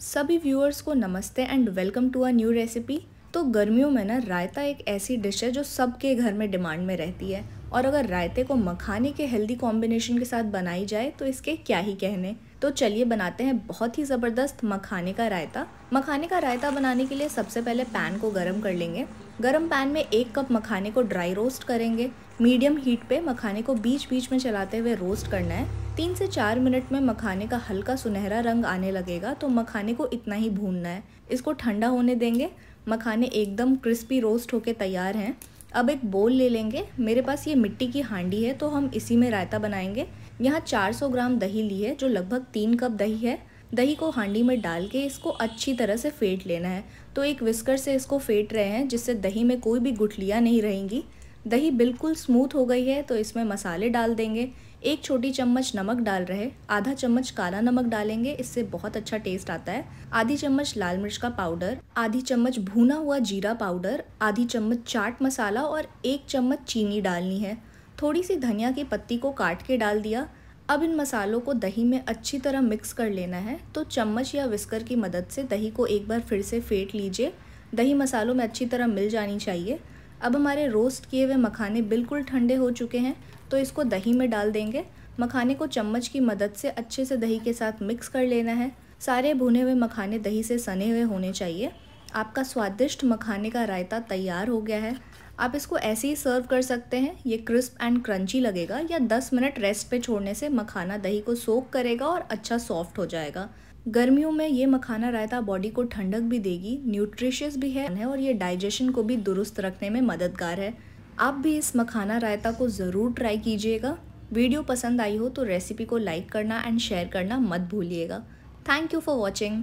सभी व्यूअर्स को नमस्ते and welcome to a new recipe तो गर्मियों में ना रायता एक ऐसी डिश है जो सबके घर में डिमांड में रहती है। और अगर रायते को मखाने के हेल्दी कॉम्बिनेशन के साथ बनाई जाए तो इसके क्या ही कहने। तो चलिए बनाते हैं बहुत ही ज़बरदस्त मखाने का रायता। मखाने का रायता बनाने के लिए सबसे पहले पैन को गर्म कर लेंगे। गर्म पैन में एक कप मखाने को ड्राई रोस्ट करेंगे। मीडियम हीट पे मखाने को बीच बीच में चलाते हुए रोस्ट करना है। तीन से चार मिनट में मखाने का हल्का सुनहरा रंग आने लगेगा तो मखाने को इतना ही भूनना है। इसको ठंडा होने देंगे। मखाने एकदम क्रिस्पी रोस्ट होके तैयार हैं। अब एक बोल ले लेंगे। मेरे पास ये मिट्टी की हांडी है तो हम इसी में रायता बनाएँगे। यहाँ 400 ग्राम दही ली है, जो लगभग तीन कप दही है। दही को हांडी में डाल के इसको अच्छी तरह से फेंट लेना है। तो एक विस्कर से इसको फेंट रहे हैं, जिससे दही में कोई भी गुठलियाँ नहीं रहेंगी। दही बिल्कुल स्मूथ हो गई है तो इसमें मसाले डाल देंगे। एक छोटी चम्मच नमक डाल रहे आधा चम्मच काला नमक डालेंगे, इससे बहुत अच्छा टेस्ट आता है। आधी चम्मच लाल मिर्च का पाउडर आधी चम्मच भुना हुआ जीरा पाउडर आधी चम्मच चाट मसाला और एक चम्मच चीनी डालनी है। थोड़ी सी धनिया की पत्ती को काट के डाल दिया। अब इन मसालों को दही में अच्छी तरह मिक्स कर लेना है तो चम्मच या विस्कर की मदद से दही को एक बार फिर से फेंट लीजिए। दही मसालों में अच्छी तरह मिल जानी चाहिए। अब हमारे रोस्ट किए हुए मखाने बिल्कुल ठंडे हो चुके हैं तो इसको दही में डाल देंगे। मखाने को चम्मच की मदद से अच्छे से दही के साथ मिक्स कर लेना है। सारे भुने हुए मखाने दही से सने हुए होने चाहिए। आपका स्वादिष्ट मखाने का रायता तैयार हो गया है। आप इसको ऐसे ही सर्व कर सकते हैं। ये क्रिस्प एंड क्रंची लगेगा या 10 मिनट रेस्ट पे छोड़ने से मखाना दही को सोक करेगा और अच्छा सॉफ्ट हो जाएगा। गर्मियों में ये मखाना रायता बॉडी को ठंडक भी देगी न्यूट्रिशियस भी है और ये डाइजेशन को भी दुरुस्त रखने में मददगार है। आप भी इस मखाना रायता को ज़रूर ट्राई कीजिएगा। वीडियो पसंद आई हो तो रेसिपी को लाइक करना एंड शेयर करना मत भूलिएगा। Thank you for watching